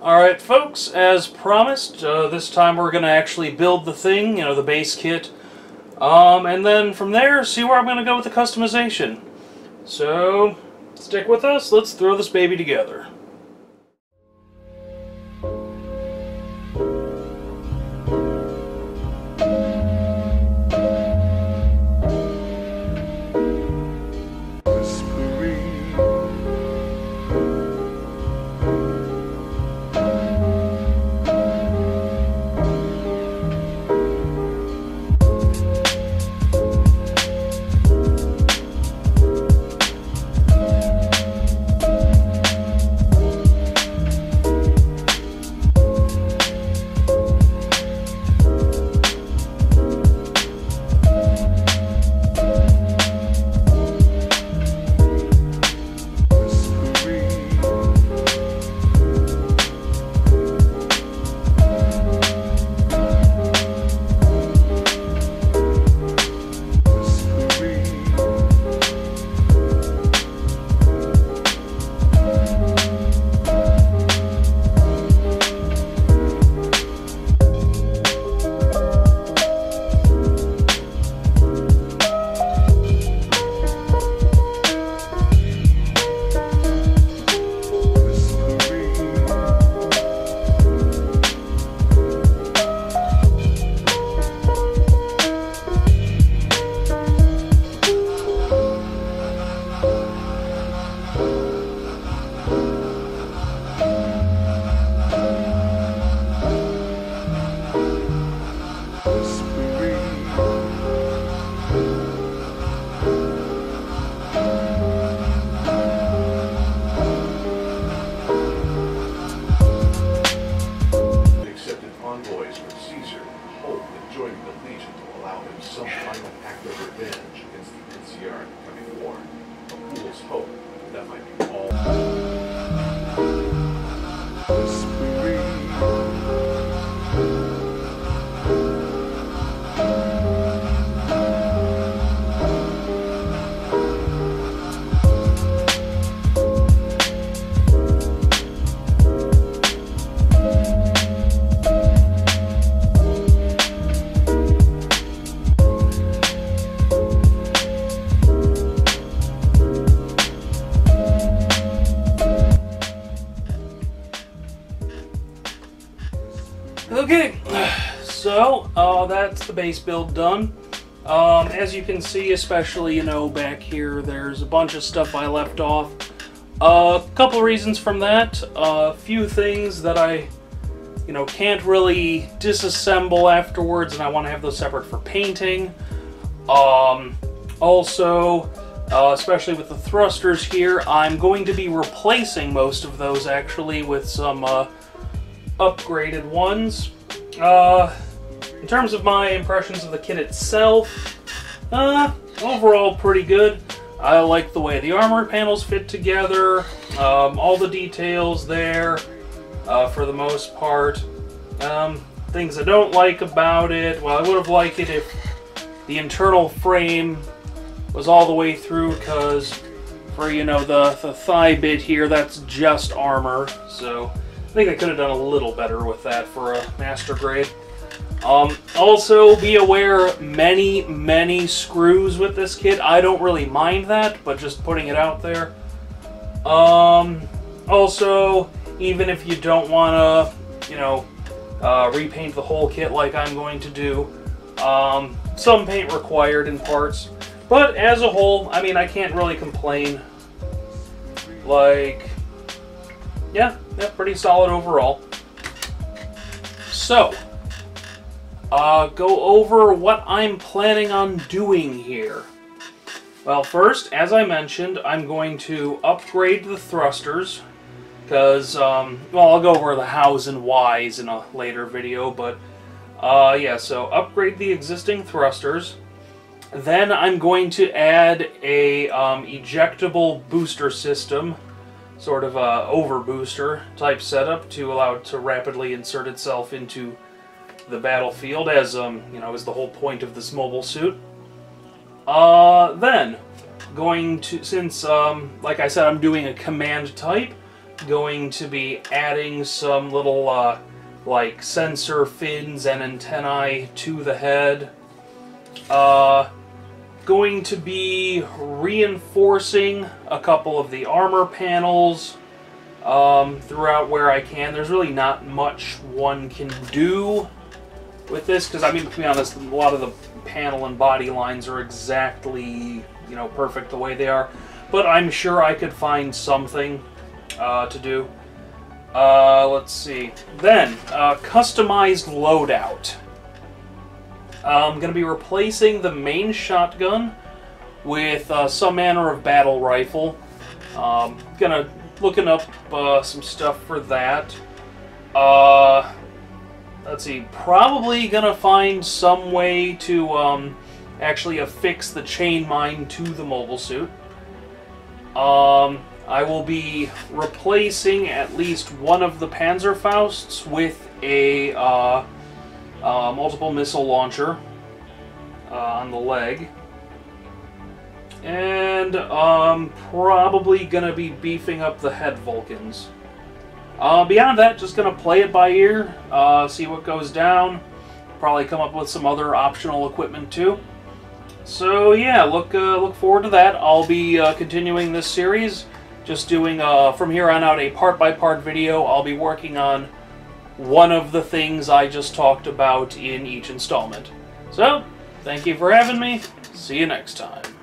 Alright folks, as promised, uh, this time we're going to actually build the thing, you know, the base kit. Um, and then from there, see where I'm going to go with the customization. So, stick with us, let's throw this baby together. Some final act of revenge against the NCR so uh, that's the base build done. Um, as you can see, especially, you know, back here, there's a bunch of stuff I left off. A uh, couple reasons from that. A uh, few things that I, you know, can't really disassemble afterwards, and I want to have those separate for painting. Um, also, uh, especially with the thrusters here, I'm going to be replacing most of those, actually, with some uh, upgraded ones. Uh, in terms of my impressions of the kit itself, uh, overall pretty good. I like the way the armor panels fit together, um, all the details there, uh, for the most part. Um, things I don't like about it, well, I would have liked it if the internal frame was all the way through, because for, you know, the, the thigh bit here, that's just armor, so I think I could have done a little better with that for a master grade. Um, also, be aware, many, many screws with this kit. I don't really mind that, but just putting it out there. Um, also, even if you don't want to, you know, uh, repaint the whole kit like I'm going to do, um, some paint required in parts. But as a whole, I mean, I can't really complain. Like, yeah, yeah, pretty solid overall. So, uh, go over what I'm planning on doing here. Well, first, as I mentioned, I'm going to upgrade the thrusters, because, um, well, I'll go over the hows and whys in a later video, but, uh, yeah, so upgrade the existing thrusters. Then I'm going to add a um, ejectable booster system, sort of a over booster type setup to allow it to rapidly insert itself into the battlefield, as um, you know, is the whole point of this mobile suit. Uh, then going to since um, like I said, I'm doing a command type. going to be adding some little uh, like sensor fins and antennae to the head. Uh, going to be reinforcing a couple of the armor panels um, throughout where I can. There's really not much one can do with this because I mean to be honest, a lot of the panel and body lines are exactly you know perfect the way they are. But I'm sure I could find something uh, to do. Uh, let's see. Then, uh, customized loadout. I'm going to be replacing the main shotgun with uh, some manner of battle rifle. Um, gonna looking up uh, some stuff for that. Uh, let's see. Probably gonna find some way to um, actually affix the chain mine to the mobile suit. Um, I will be replacing at least one of the Panzerfausts with a uh, uh, multiple missile launcher uh, on the leg. And um, probably gonna be beefing up the head Vulcans. Uh, beyond that, just gonna play it by ear, uh, see what goes down. Probably come up with some other optional equipment too. So yeah, look uh, look forward to that. I'll be uh, continuing this series, just doing uh, from here on out a part by part video. I'll be working on one of the things I just talked about in each installment. So, thank you for having me. See you next time.